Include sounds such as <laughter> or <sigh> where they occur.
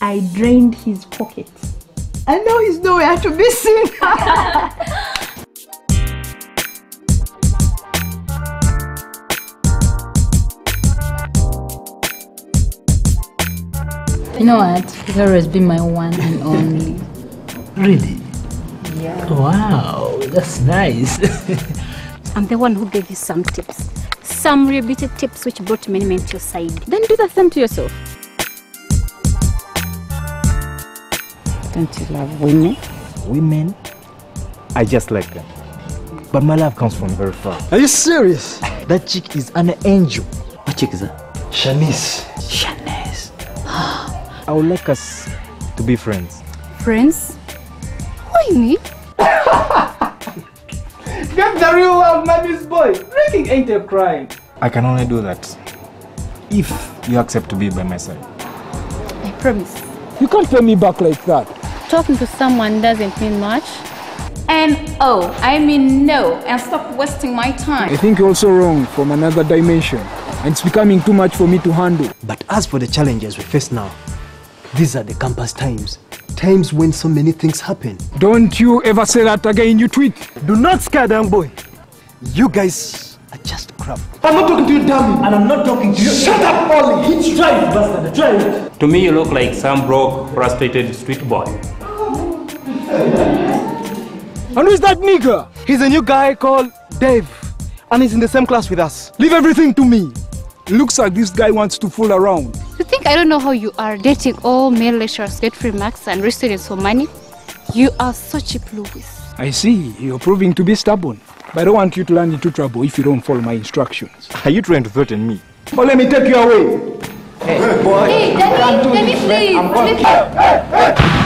I drained his pockets. And now he's nowhere to be seen. <laughs> You know what? He's always been my one and only. Really? Yeah. Wow, that's nice. <laughs> I'm the one who gave you some tips. Some rebated tips which brought many men to your side. Then do the same to yourself. Don't you love women? Women, I just like them. But my love comes from very far. Are you serious? That chick is an angel. what chick is that? Shanice. Shanice. <gasps> I would like us to be friends. Friends? Why me? Get the real love, man, this boy. Drinking ain't a crime. I can only do that if you accept to be by my side. I promise. You can't pay me back like that. Talking to someone doesn't mean much. And oh, I mean no, and stop wasting my time. I think you're also wrong from another dimension. And it's becoming too much for me to handle. But as for the challenges we face now, these are the campus times. Times when so many things happen. Don't you ever say that again, you tweet. Do not scare them, boy. You guys are just crap. I'm not talking to you, damn And I'm not talking to you. Shut up, Ollie. It's Try it, bastard. Try it. To me, you look like some broke, frustrated street boy. And who's that nigga? He's a new guy called Dave. And he's in the same class with us. Leave everything to me. Looks like this guy wants to fool around. You think I don't know how you are dating all male lecturers, get free marks, and rich students for money? You are such a Louis. I see, you're proving to be stubborn. But I don't want you to land into trouble if you don't follow my instructions. Are you trying to threaten me? Oh, let me take you away. Hey, boy. Hey, Danny, Danny, please. please.